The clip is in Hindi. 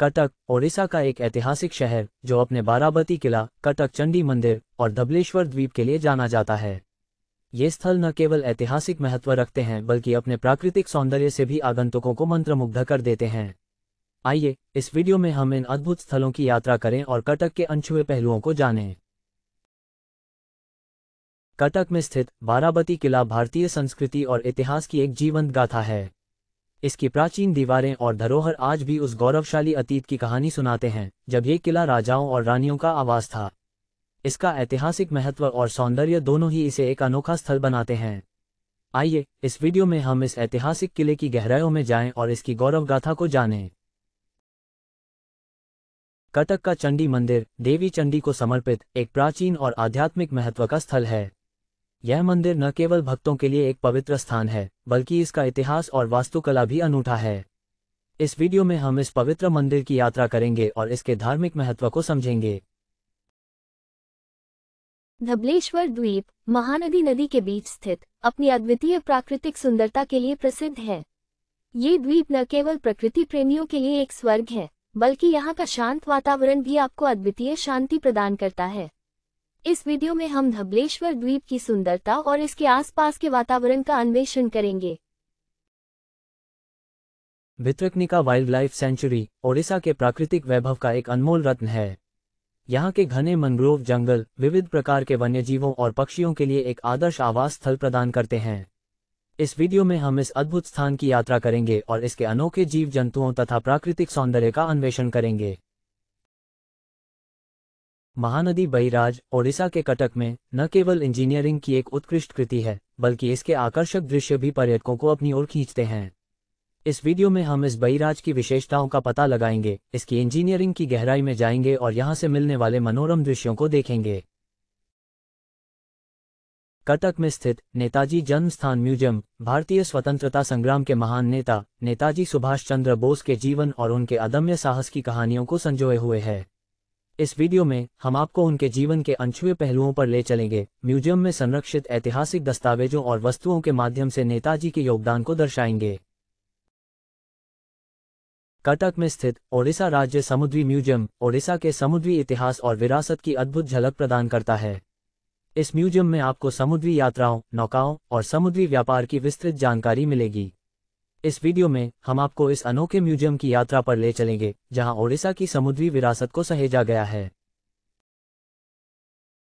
कटक, ओडिशा का एक ऐतिहासिक शहर, जो अपने बाराबती किला, कटक चंडी मंदिर और धबलेश्वर द्वीप के लिए जाना जाता है। ये स्थल न केवल ऐतिहासिक महत्व रखते हैं, बल्कि अपने प्राकृतिक सौंदर्य से भी आगंतुकों को मंत्रमुग्ध कर देते हैं। आइए, इस वीडियो में हम इन अद्भुत स्थलों की यात्रा करें और कटक के अनछुए पहलुओं को जानें। कटक में स्थित बाराबती किला भारतीय संस्कृति और इतिहास की एक जीवंत गाथा है। इसकी प्राचीन दीवारें और धरोहर आज भी उस गौरवशाली अतीत की कहानी सुनाते हैं, जब ये किला राजाओं और रानियों का आवास था। इसका ऐतिहासिक महत्व और सौंदर्य दोनों ही इसे एक अनोखा स्थल बनाते हैं। आइए, इस वीडियो में हम इस ऐतिहासिक किले की गहराइयों में जाएँ और इसकी गौरव गाथा को जानें। कटक का चंडी मंदिर, देवी चंडी को समर्पित, एक प्राचीन और आध्यात्मिक महत्व का स्थल है। यह मंदिर न केवल भक्तों के लिए एक पवित्र स्थान है, बल्कि इसका इतिहास और वास्तुकला भी अनूठा है। इस वीडियो में हम इस पवित्र मंदिर की यात्रा करेंगे और इसके धार्मिक महत्व को समझेंगे। धबलेश्वर द्वीप, महानदी नदी के बीच स्थित, अपनी अद्वितीय प्राकृतिक सुंदरता के लिए प्रसिद्ध है। ये द्वीप न केवल प्रकृति प्रेमियों के लिए एक स्वर्ग है, बल्कि यहाँ का शांत वातावरण भी आपको अद्वितीय शांति प्रदान करता है। इस वीडियो में हम धबलेश्वर द्वीप की सुंदरता और इसके आसपास के वातावरण का अन्वेषण करेंगे। Bhitarkanika wildlife sanctuary, Odisha के प्राकृतिक वैभव का एक अनमोल रत्न है। यहाँ के घने मनग्रोव जंगल विविध प्रकार के वन्यजीवों और पक्षियों के लिए एक आदर्श आवास स्थल प्रदान करते हैं। इस वीडियो में हम इस अद्भुत स्थान की यात्रा करेंगे और इसके अनोखे जीव जंतुओं तथा प्राकृतिक सौंदर्य का अन्वेषण करेंगे। महानदी बहिराज ओडिशा के कटक में न केवल इंजीनियरिंग की एक उत्कृष्ट कृति है, बल्कि इसके आकर्षक दृश्य भी पर्यटकों को अपनी ओर खींचते हैं। इस वीडियो में हम इस बहिराज की विशेषताओं का पता लगाएँगे, इसकी इंजीनियरिंग की गहराई में जाएँगे और यहाँ से मिलने वाले मनोरम दृश्यों को देखेंगे। कटक में स्थित नेताजी जन्म स्थान म्यूज़ियम, भारतीय स्वतंत्रता संग्राम के महान नेता, नेताजी सुभाष चंद्र बोस के जीवन और उनके अदम्य साहस की कहानियों को संजोए हुए है। इस वीडियो में हम आपको उनके जीवन के अनछुए पहलुओं पर ले चलेंगे। म्यूज़ियम में संरक्षित ऐतिहासिक दस्तावेजों और वस्तुओं के माध्यम से नेताजी के योगदान को दर्शाएँगे। कटक में स्थित ओडिशा राज्य समुद्री म्यूज़ियम, ओडिशा के समुद्री इतिहास और विरासत की अद्भुत झलक प्रदान करता है। इस म्यूज़ियम में आपको समुद्री यात्राओं, नौकाओं और समुद्री व्यापार की विस्तृत जानकारी मिलेगी। इस वीडियो में हम आपको इस अनोखे म्यूज़ियम की यात्रा पर ले चलेंगे, जहाँ ओडिशा की समुद्री विरासत को सहेजा गया है।